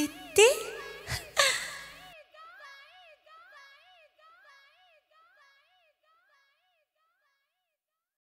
c'était